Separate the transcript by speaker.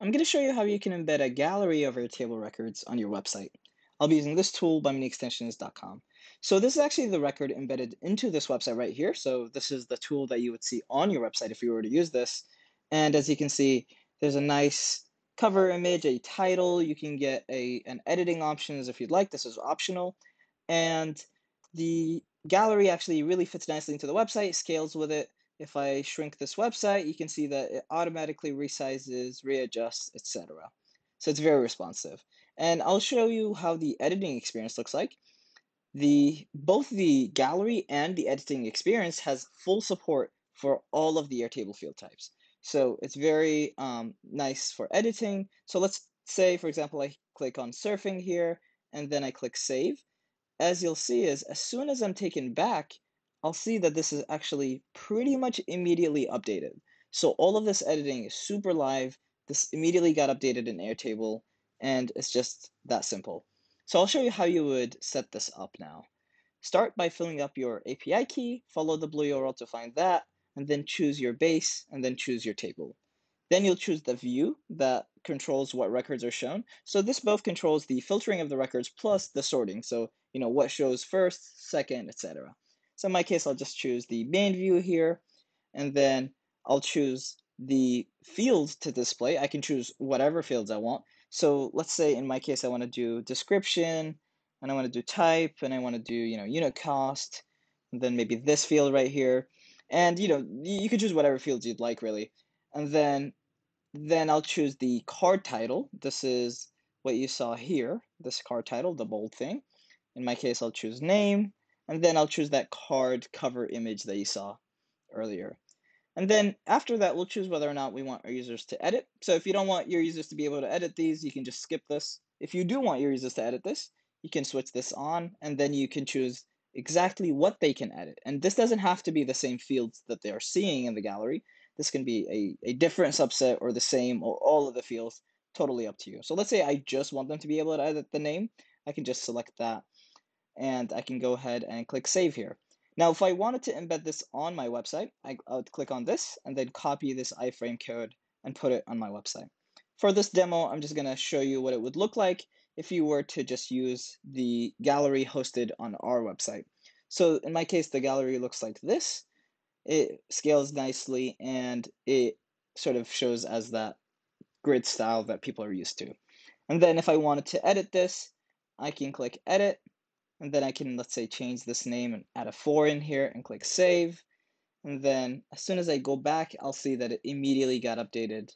Speaker 1: I'm going to show you how you can embed a gallery of your table records on your website. I'll be using this tool by miniextensions.com. So this is actually the record embedded into this website right here. So this is the tool that you would see on your website if you were to use this. And as you can see, there's a nice cover image, a title. You can get a an editing options if you'd like. This is optional. And the gallery actually really fits nicely into the website, scales with it. If I shrink this website, you can see that it automatically resizes, readjusts, etc. So it's very responsive. And I'll show you how the editing experience looks like. The both the gallery and the editing experience has full support for all of the Airtable field types. So it's very um, nice for editing. So let's say, for example, I click on surfing here, and then I click save. As you'll see is, as soon as I'm taken back, I'll see that this is actually pretty much immediately updated. So all of this editing is super live. This immediately got updated in Airtable, and it's just that simple. So I'll show you how you would set this up now. Start by filling up your API key, follow the blue URL to find that, and then choose your base, and then choose your table. Then you'll choose the view that controls what records are shown. So this both controls the filtering of the records plus the sorting. So, you know, what shows first, second, etc. So in my case, I'll just choose the main view here, and then I'll choose the fields to display. I can choose whatever fields I want. So let's say in my case, I want to do description, and I want to do type, and I want to do, you know, unit cost, and then maybe this field right here. And, you know, you can choose whatever fields you'd like, really. And then, then I'll choose the card title. This is what you saw here, this card title, the bold thing. In my case, I'll choose name, and then I'll choose that card cover image that you saw earlier. And then after that, we'll choose whether or not we want our users to edit. So if you don't want your users to be able to edit these, you can just skip this. If you do want your users to edit this, you can switch this on, and then you can choose exactly what they can edit. And this doesn't have to be the same fields that they are seeing in the gallery. This can be a, a different subset or the same or all of the fields, totally up to you. So let's say I just want them to be able to edit the name. I can just select that and I can go ahead and click save here. Now, if I wanted to embed this on my website, I, I would click on this and then copy this iframe code and put it on my website. For this demo, I'm just going to show you what it would look like if you were to just use the gallery hosted on our website. So in my case, the gallery looks like this. It scales nicely and it sort of shows as that grid style that people are used to. And then if I wanted to edit this, I can click edit and then I can, let's say, change this name and add a 4 in here and click Save. And then as soon as I go back, I'll see that it immediately got updated